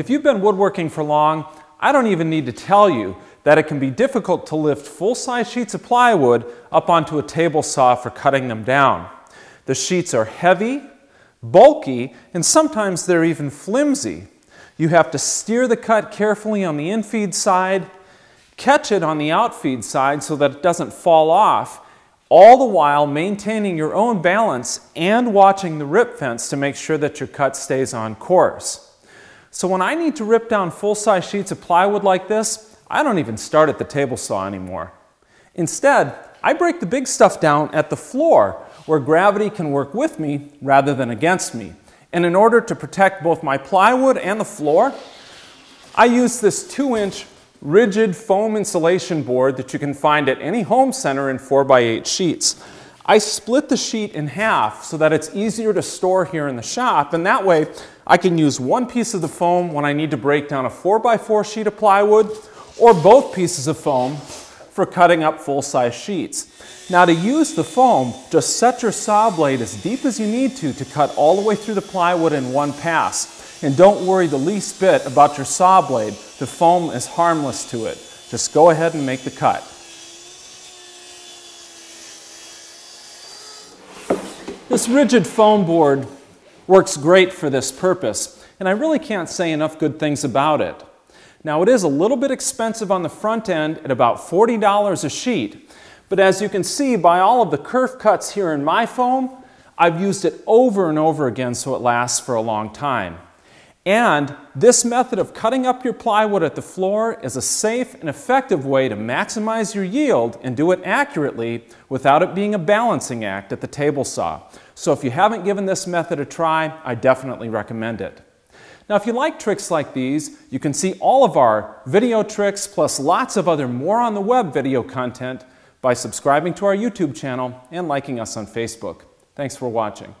If you've been woodworking for long, I don't even need to tell you that it can be difficult to lift full-size sheets of plywood up onto a table saw for cutting them down. The sheets are heavy, bulky, and sometimes they're even flimsy. You have to steer the cut carefully on the infeed side, catch it on the outfeed side so that it doesn't fall off, all the while maintaining your own balance and watching the rip fence to make sure that your cut stays on course. So when I need to rip down full-size sheets of plywood like this, I don't even start at the table saw anymore. Instead, I break the big stuff down at the floor where gravity can work with me rather than against me. And in order to protect both my plywood and the floor, I use this 2-inch rigid foam insulation board that you can find at any home center in 4x8 sheets. I split the sheet in half so that it's easier to store here in the shop, and that way I can use one piece of the foam when I need to break down a 4x4 sheet of plywood, or both pieces of foam for cutting up full-size sheets. Now to use the foam, just set your saw blade as deep as you need to to cut all the way through the plywood in one pass. And don't worry the least bit about your saw blade. The foam is harmless to it. Just go ahead and make the cut. This rigid foam board works great for this purpose, and I really can't say enough good things about it. Now it is a little bit expensive on the front end at about $40 a sheet, but as you can see by all of the kerf cuts here in my foam, I've used it over and over again so it lasts for a long time. And this method of cutting up your plywood at the floor is a safe and effective way to maximize your yield and do it accurately without it being a balancing act at the table saw. So if you haven't given this method a try, I definitely recommend it. Now if you like tricks like these, you can see all of our video tricks plus lots of other more on the web video content by subscribing to our YouTube channel and liking us on Facebook. Thanks for watching.